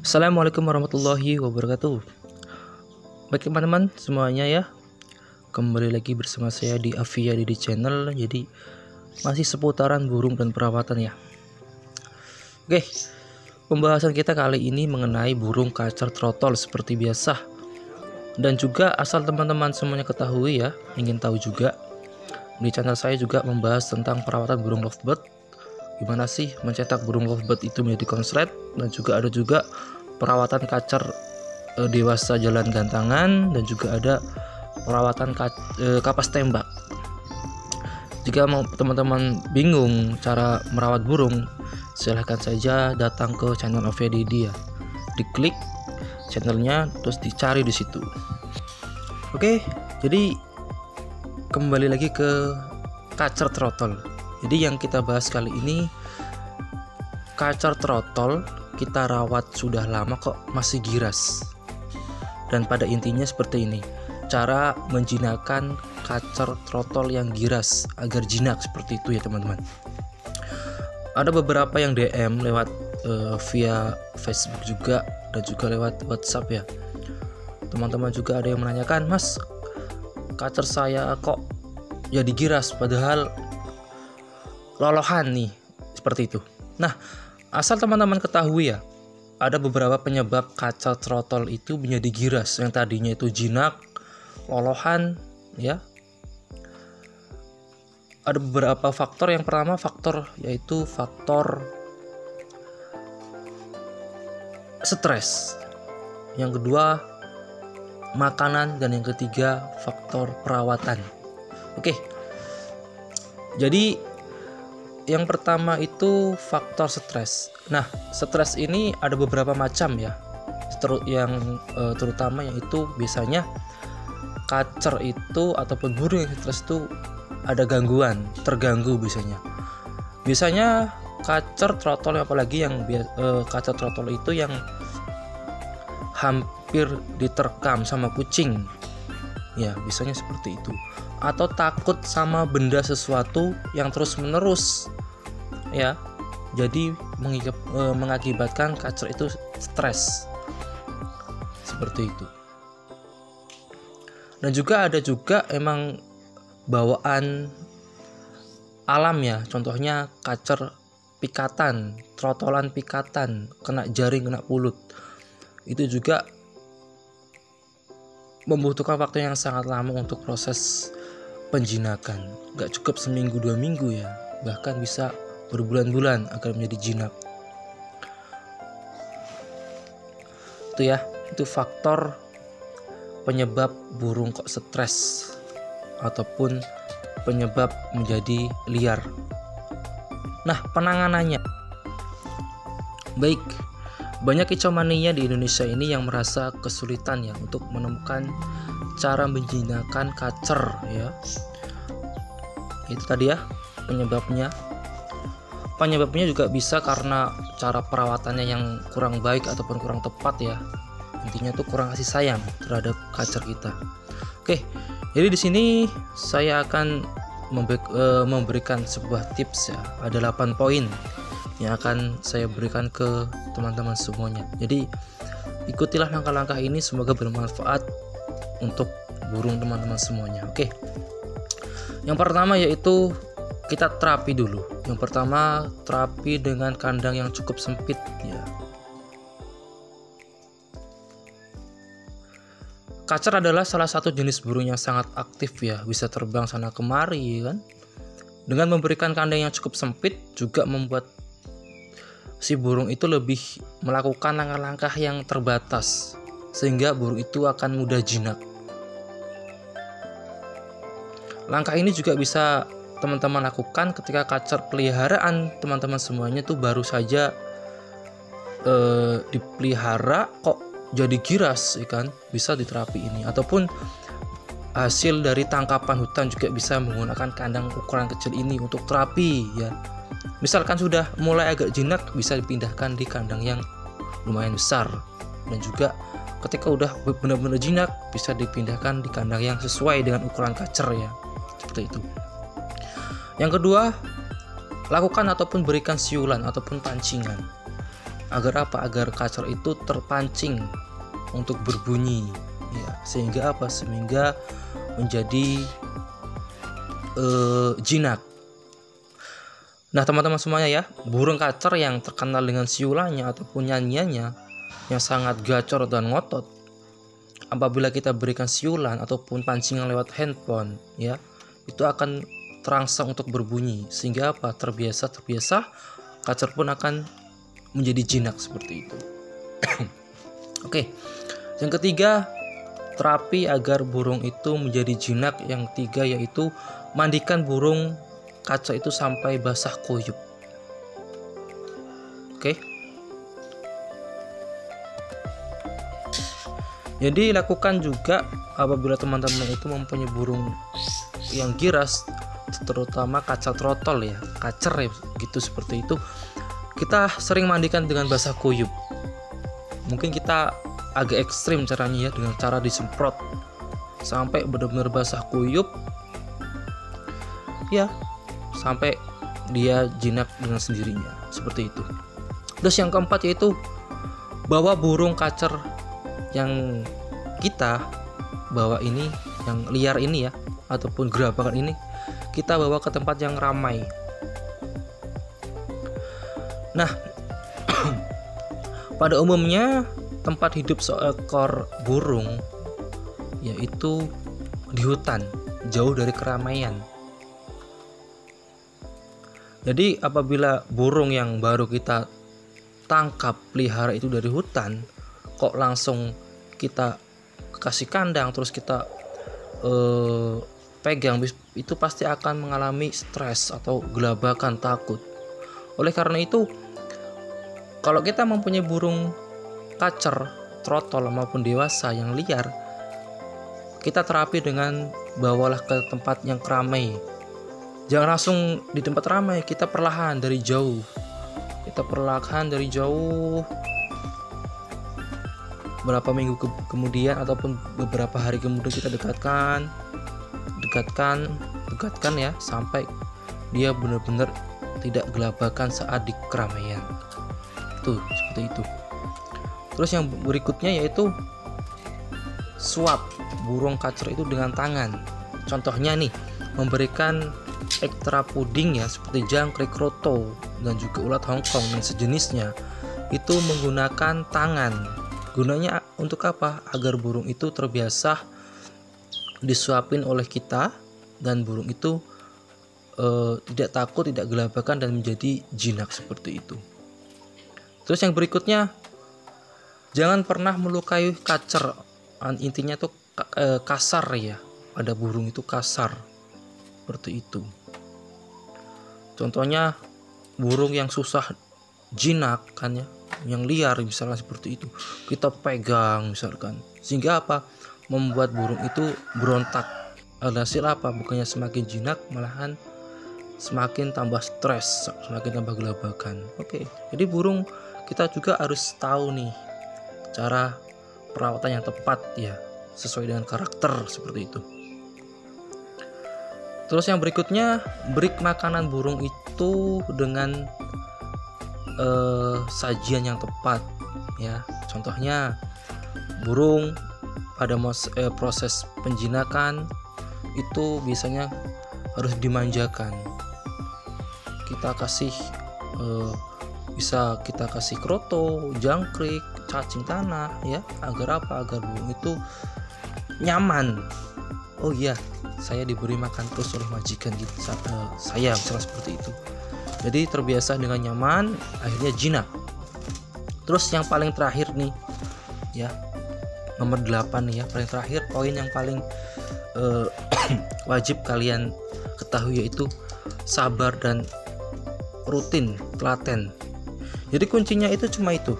Assalamualaikum warahmatullahi wabarakatuh. Baik teman-teman semuanya ya. Kembali lagi bersama saya di Avia Didi Channel. Jadi masih seputaran burung dan perawatan ya. Oke Pembahasan kita kali ini mengenai burung kacer trotol seperti biasa. Dan juga asal teman-teman semuanya ketahui ya Ingin tahu juga Di channel saya juga membahas tentang perawatan burung lovebird. Gimana sih mencetak burung lovebird itu menjadi konslet? Dan juga ada juga perawatan kacer e, dewasa jalan gantangan dan juga ada perawatan ka, e, kapas tembak. Jika mau teman-teman bingung cara merawat burung silahkan saja datang ke channel OVDD ya diklik channelnya terus dicari di situ. Oke jadi kembali lagi ke kacer trotol. Jadi yang kita bahas kali ini kacar trotol kita rawat sudah lama kok masih giras. Dan pada intinya seperti ini. Cara menjinakkan kacar trotol yang giras agar jinak seperti itu ya teman-teman. Ada beberapa yang DM lewat uh, via Facebook juga dan juga lewat WhatsApp ya. Teman-teman juga ada yang menanyakan, "Mas, kacar saya kok jadi giras padahal lolohan nih seperti itu. Nah, asal teman-teman ketahui ya, ada beberapa penyebab kaca trotol itu menjadi giras yang tadinya itu jinak, lolohan, ya. Ada beberapa faktor. Yang pertama faktor yaitu faktor stres. Yang kedua makanan dan yang ketiga faktor perawatan. Oke. Jadi yang pertama itu faktor stres. Nah, stres ini ada beberapa macam ya. Yang e, terutama yang itu biasanya kacer itu ataupun burung yang stres itu ada gangguan, terganggu biasanya. Biasanya kacer trotol apalagi yang e, kacer trotol itu yang hampir diterkam sama kucing. Ya, biasanya seperti itu. Atau takut sama benda sesuatu yang terus-menerus. Ya jadi e, mengakibatkan kacer itu stres. Seperti itu. Dan juga ada juga emang bawaan alam ya. Contohnya kacer pikatan trotolan pikatan kena jaring kena pulut. Itu juga membutuhkan waktu yang sangat lama untuk proses penjinakan. Gak cukup seminggu dua minggu ya, bahkan bisa berbulan-bulan agar menjadi jinak. Itu ya, itu faktor penyebab burung kok stres ataupun penyebab menjadi liar. Nah, penanganannya baik banyak kicau mania di Indonesia ini yang merasa kesulitan ya untuk menemukan cara menjinakkan kacer ya. Itu tadi ya penyebabnya. Penyebabnya juga bisa karena cara perawatannya yang kurang baik ataupun kurang tepat ya. Intinya tuh kurang kasih sayang terhadap kacer kita. Oke jadi di sini saya akan eh, memberikan sebuah tips ya. Ada 8 poin yang akan saya berikan ke teman-teman semuanya jadi ikutilah langkah-langkah ini semoga bermanfaat untuk burung teman-teman semuanya. Oke. Yang pertama yaitu kita terapi dulu. Yang pertama terapi dengan kandang yang cukup sempit ya. Kacer adalah salah satu jenis burung yang sangat aktif ya, bisa terbang sana kemari kan. Dengan memberikan kandang yang cukup sempit juga membuat si burung itu lebih melakukan langkah-langkah yang terbatas sehingga burung itu akan mudah jinak. Langkah ini juga bisa teman-teman lakukan ketika kacer peliharaan. Teman-teman semuanya tuh baru saja eh, dipelihara kok jadi giras ya kan? Bisa diterapi ini. Ataupun hasil dari tangkapan hutan juga bisa menggunakan kandang ukuran kecil ini untuk terapi ya misalkan sudah mulai agak jinak bisa dipindahkan di kandang yang lumayan besar. Dan juga ketika udah benar-benar jinak bisa dipindahkan di kandang yang sesuai dengan ukuran kacer ya. Seperti itu. Yang kedua lakukan ataupun berikan siulan ataupun pancingan. Agar apa? Agar kacer itu terpancing untuk berbunyi. Ya sehingga apa? Sehingga menjadi uh, jinak nah teman-teman semuanya ya burung kacer yang terkenal dengan siulannya ataupun nyanyiannya yang sangat gacor dan ngotot apabila kita berikan siulan ataupun pancingan lewat handphone ya itu akan terangsang untuk berbunyi sehingga apa? Terbiasa terbiasa kacer pun akan menjadi jinak seperti itu. Oke yang ketiga terapi agar burung itu menjadi jinak. Yang tiga yaitu mandikan burung kaca itu sampai basah kuyup oke. Jadi lakukan juga apabila teman-teman itu mempunyai burung yang giras terutama kaca trotol ya kacer ya gitu seperti itu kita sering mandikan dengan basah kuyup mungkin kita agak ekstrim caranya ya dengan cara disemprot. Sampai benar-benar basah kuyup ya sampai dia jinak dengan sendirinya. Seperti itu. Terus yang keempat yaitu bawa burung kacer yang kita bawa ini yang liar ini ya ataupun gerabakan ini kita bawa ke tempat yang ramai. Nah pada umumnya tempat hidup seekor burung yaitu di hutan, jauh dari keramaian. Jadi apabila burung yang baru kita tangkap pelihara itu dari hutan, kok langsung kita kasih kandang terus kita eh, pegang itu pasti akan mengalami stres atau gelabakan takut. Oleh karena itu, kalau kita mempunyai burung kacer, trotol maupun dewasa yang liar, kita terapi dengan bawalah ke tempat yang keramai. Jangan langsung di tempat ramai, kita perlahan dari jauh. Kita perlahan dari jauh. Berapa minggu ke kemudian ataupun beberapa hari kemudian kita dekatkan dekatkan dekatkan ya sampai dia benar-benar tidak gelabakan saat di keramaian. Tuh seperti itu. Terus yang berikutnya yaitu suap burung kacer itu dengan tangan. Contohnya nih memberikan ekstra puding ya seperti jangkrik roto dan juga ulat hongkong dan sejenisnya itu menggunakan tangan. Gunanya untuk apa? Agar burung itu terbiasa disuapin oleh kita dan burung itu e, tidak takut tidak gelabakan dan menjadi jinak seperti itu. Terus yang berikutnya jangan pernah melukai kacer. Intinya tuh eh, kasar ya pada burung itu kasar seperti itu. Contohnya burung yang susah jinak kan ya yang liar misalnya seperti itu. Kita pegang misalkan. Sehingga apa? Membuat burung itu berontak. Hasil apa? Bukannya semakin jinak malahan semakin tambah stres semakin tambah gelabakan. Oke jadi burung kita juga harus tahu nih cara perawatan yang tepat ya sesuai dengan karakter seperti itu terus yang berikutnya beri makanan burung itu dengan eh, sajian yang tepat ya. Contohnya burung pada eh, proses penjinakan itu biasanya harus dimanjakan. Kita kasih eh, bisa kita kasih kroto, jangkrik, cacing tanah ya agar apa? Agar burung itu nyaman oh iya saya diberi makan terus oleh majikan gitu saya misalnya seperti itu. Jadi terbiasa dengan nyaman akhirnya jinak terus yang paling terakhir nih ya nomor 8 nih ya paling terakhir poin yang paling uh, wajib kalian ketahui yaitu sabar dan rutin telaten. Jadi kuncinya itu cuma itu.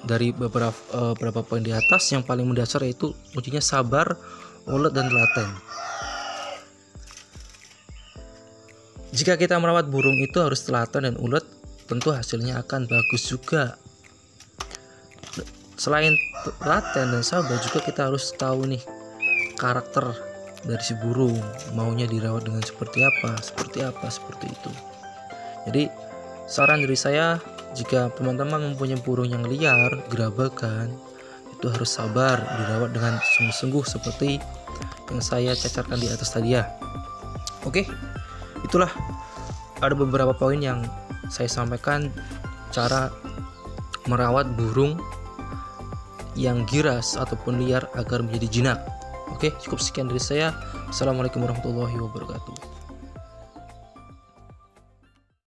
Dari beberapa uh, beberapa poin di atas yang paling mendasar yaitu kuncinya sabar, ulet dan telaten. Jika kita merawat burung itu harus telaten dan ulet, tentu hasilnya akan bagus juga. Selain telaten dan sabar juga kita harus tahu nih karakter dari si burung, maunya dirawat dengan seperti apa, seperti apa, seperti itu. Jadi saran dari saya jika teman-teman mempunyai burung yang liar, gerabakan, itu harus sabar, dirawat dengan sungguh-sungguh seperti yang saya cacarkan di atas tadi ya. Oke, itulah ada beberapa poin yang saya sampaikan cara merawat burung yang giras ataupun liar agar menjadi jinak. Oke, cukup sekian dari saya. Assalamualaikum warahmatullahi wabarakatuh.